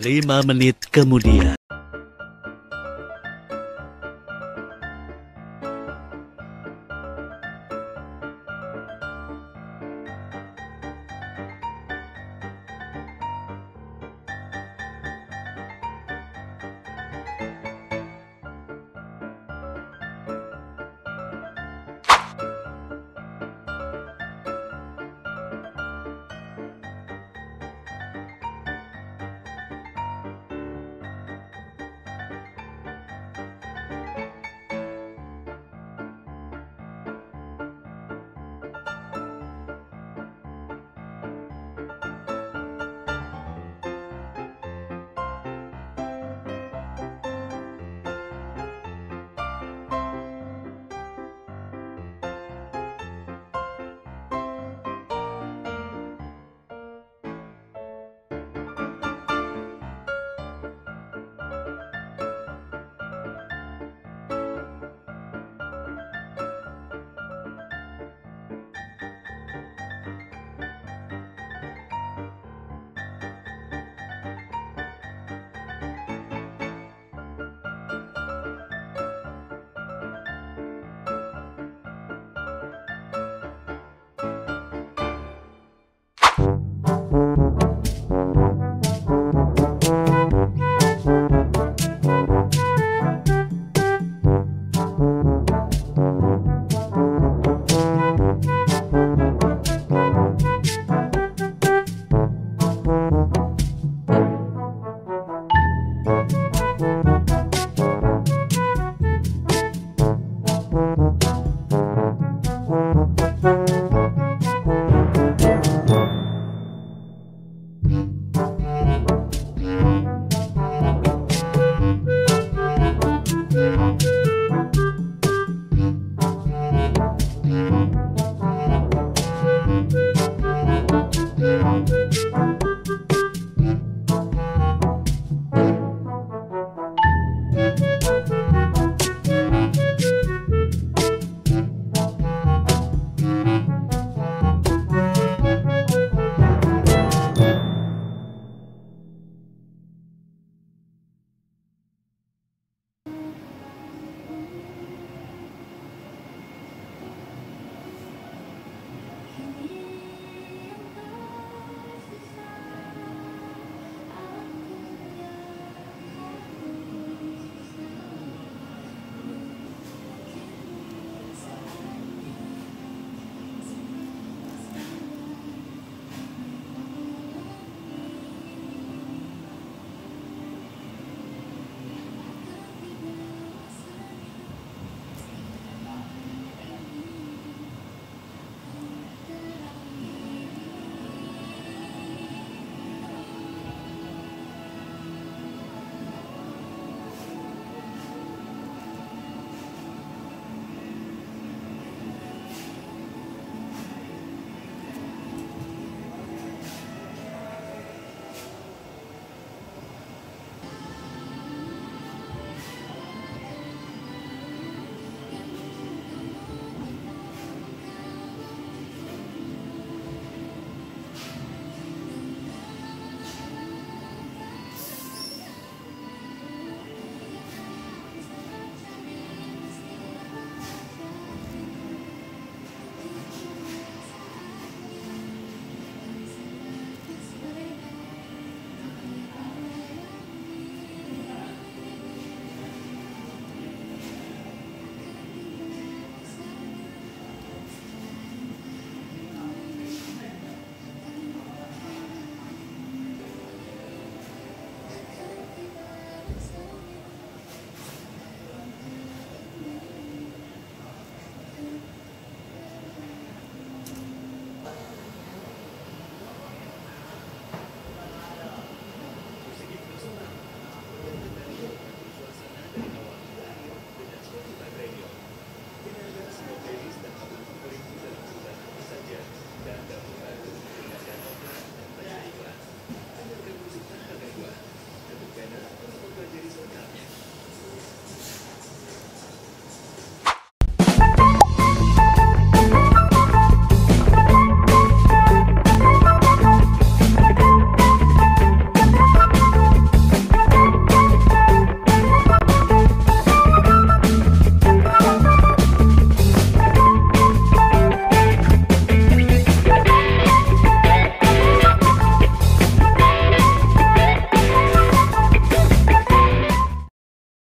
Lima menit kemudian.